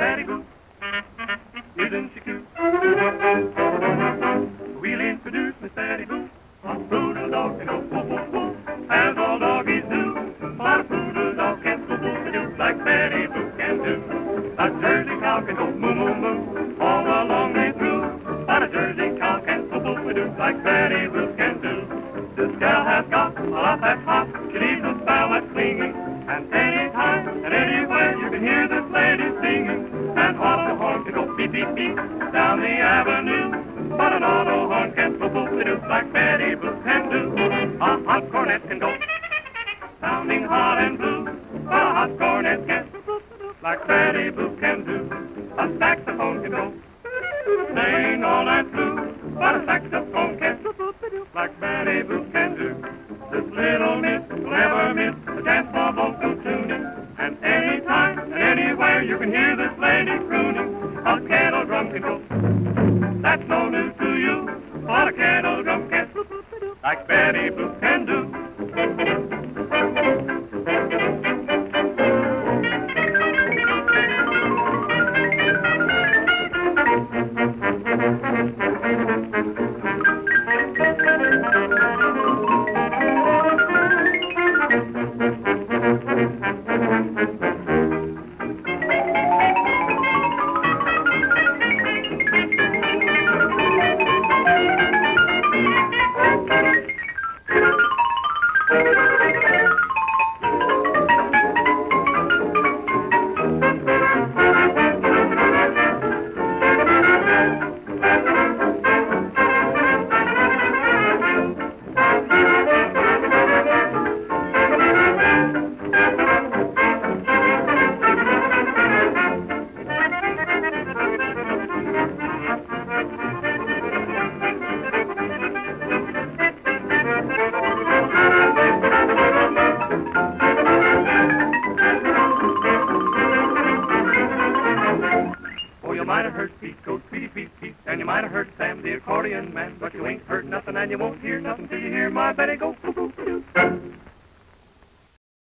Betty Boop. Isn't she cute? We'll introduce Miss Betty Boop. A poodle dog can go woof woof woof, as all doggies do. But a poodle dog can't woof woof do like Betty Boop can do. A Jersey cow can go moo moo moo all the through. But a Jersey cow can't woof woof do like Betty lady singing. And while the horn can go beep beep beep down the avenue. But an auto horn can boop boop do like Betty Boop can do. A hot cornet can go sounding hot and blue. A hot cornet can like Betty Boop can do. A saxophone can go sing all night through. But a saxophone can like Betty Boop can do. This little miss will never miss a chance for vocal tuning. And go. That's no news to you. But a kettle drum can like Betty Boop can Might have heard Pete go tweety Pete Pete, and you might have heard Sam the accordion man, but you ain't heard nothing and you won't hear nothing till you hear my Betty go. Boo, boo, doo.